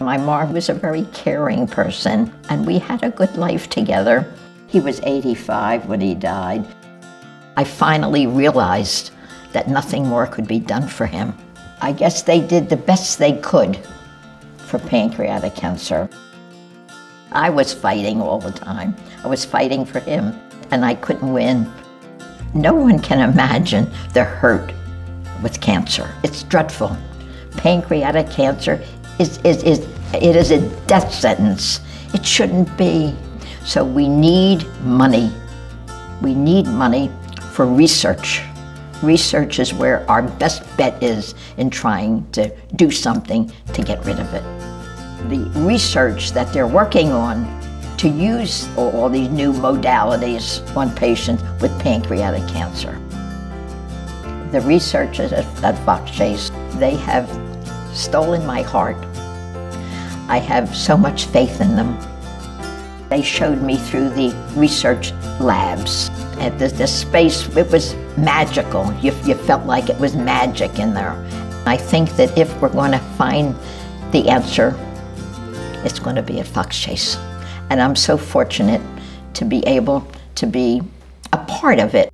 My mom was a very caring person, and we had a good life together. He was 85 when he died. I finally realized that nothing more could be done for him. I guess they did the best they could for pancreatic cancer. I was fighting all the time. I was fighting for him, and I couldn't win. No one can imagine the hurt with cancer. It's dreadful. Pancreatic cancer is, is, is, it is a death sentence. It shouldn't be. So we need money. We need money for research. Research is where our best bet is in trying to do something to get rid of it. The research that they're working on to use all these new modalities on patients with pancreatic cancer. The researchers at Fox Chase, they have stolen my heart. I have so much faith in them. They showed me through the research labs. At the, space, it was magical. You, you felt like it was magic in there. I think that if we're going to find the answer, it's going to be at Fox Chase. And I'm so fortunate to be able to be a part of it.